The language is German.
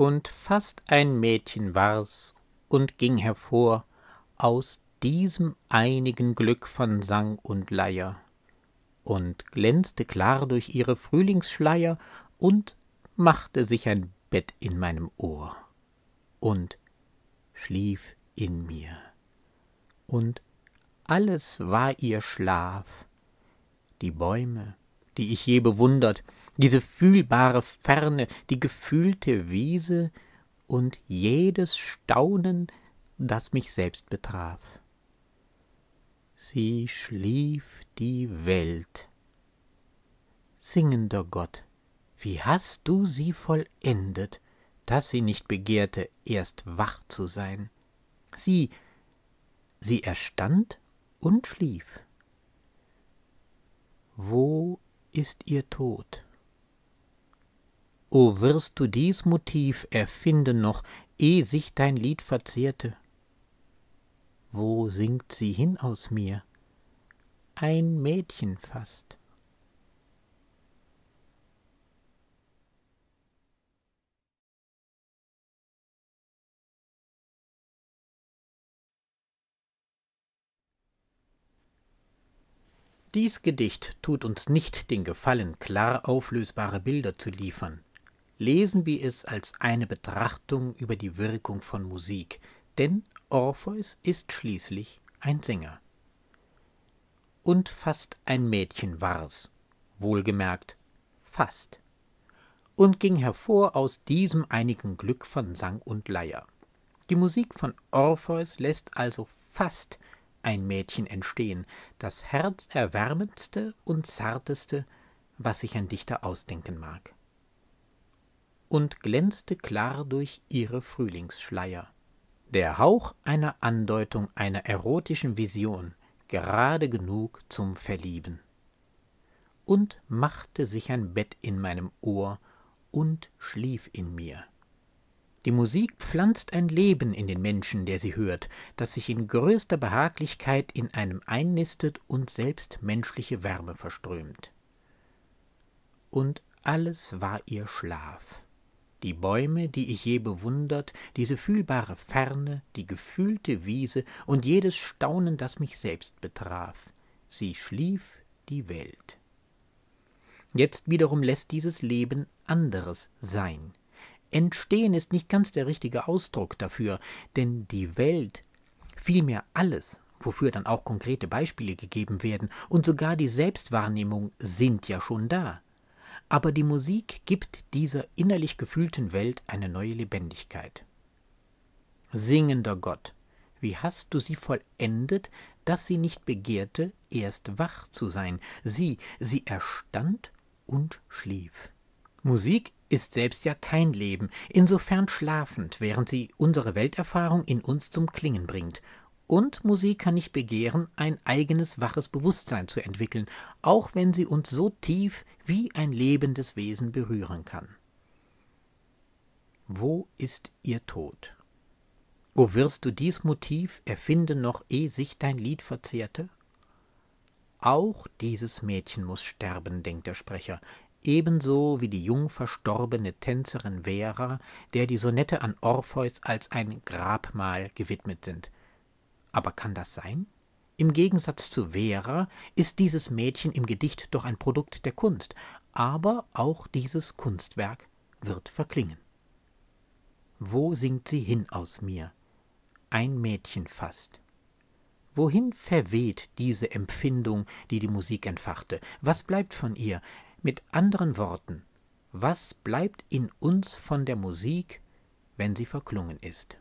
Und fast ein Mädchen war's und ging hervor aus diesem einigen Glück von Sang und Leier und glänzte klar durch ihre Frühlingsschleier und machte sich ein Bett in meinem Ohr und schlief in mir. Und alles war ihr Schlaf, die Bäume, die ich je bewundert, diese fühlbare Ferne, die gefühlte Wiese und jedes Staunen, das mich selbst betraf. Sie schlief die Welt. Singender Gott, wie hast du sie vollendet, dass sie nicht begehrte, erst wach zu sein. Sie, sie erstand und schlief. Wo ist ihr Tod? O wirst du dies Motiv erfinden noch, eh sich dein Lied verzehrte? Wo singt sie hin aus mir? Ein Mädchen fast. Dies Gedicht tut uns nicht den Gefallen, klar auflösbare Bilder zu liefern. Lesen wir es als eine Betrachtung über die Wirkung von Musik, denn Orpheus ist schließlich ein Sänger. Und fast ein Mädchen war's, wohlgemerkt, fast, und ging hervor aus diesem einigen Glück von Sang und Leier. Die Musik von Orpheus lässt also fast ein Mädchen entstehen, das herzerwärmendste und zarteste, was sich ein Dichter ausdenken mag. Und glänzte klar durch ihre Frühlingsschleier. Der Hauch einer Andeutung einer erotischen Vision, gerade genug zum Verlieben. Und machte sich ein Bett in meinem Ohr und schlief in mir. Die Musik pflanzt ein Leben in den Menschen, der sie hört, das sich in größter Behaglichkeit in einem einnistet und selbst menschliche Wärme verströmt. Und alles war ihr Schlaf. Die Bäume, die ich je bewundert, diese fühlbare Ferne, die gefühlte Wiese und jedes Staunen, das mich selbst betraf. Sie schlief die Welt. Jetzt wiederum lässt dieses Leben anderes sein, Entstehen ist nicht ganz der richtige Ausdruck dafür, denn die Welt, vielmehr alles, wofür dann auch konkrete Beispiele gegeben werden, und sogar die Selbstwahrnehmung sind ja schon da. Aber die Musik gibt dieser innerlich gefühlten Welt eine neue Lebendigkeit. Singender Gott, wie hast du sie vollendet, dass sie nicht begehrte, erst wach zu sein, sie, sie erstand und schlief. Musik ist selbst ja kein Leben, insofern schlafend, während sie unsere Welterfahrung in uns zum Klingen bringt. Und Musik kann nicht begehren, ein eigenes waches Bewusstsein zu entwickeln, auch wenn sie uns so tief wie ein lebendes Wesen berühren kann. Wo ist ihr Tod? O wirst du dies Motiv erfinden noch, eh sich dein Lied verzehrte? Auch dieses Mädchen muss sterben, denkt der Sprecher, ebenso wie die jung verstorbene Tänzerin Vera, der die Sonette an Orpheus als ein Grabmal gewidmet sind. Aber kann das sein? Im Gegensatz zu Vera ist dieses Mädchen im Gedicht doch ein Produkt der Kunst, aber auch dieses Kunstwerk wird verklingen. Wo singt sie hin aus mir? Ein Mädchen fast. Wohin verweht diese Empfindung, die die Musik entfachte? Was bleibt von ihr? Mit anderen Worten, was bleibt in uns von der Musik, wenn sie verklungen ist?